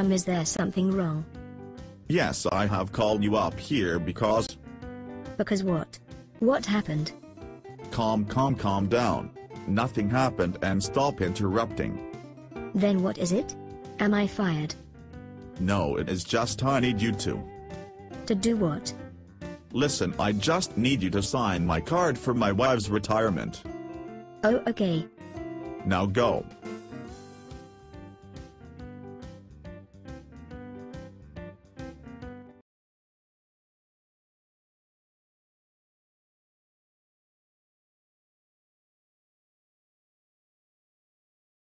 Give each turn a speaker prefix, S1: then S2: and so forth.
S1: Um, is there something wrong?
S2: Yes, I have called you up here because...
S1: Because what? What happened?
S2: Calm, calm, calm down. Nothing happened and stop interrupting.
S1: Then what is it? Am I fired?
S2: No, it is just I need you to.
S1: To do what?
S2: Listen, I just need you to sign my card for my wife's retirement.
S1: Oh, okay.
S2: Now go.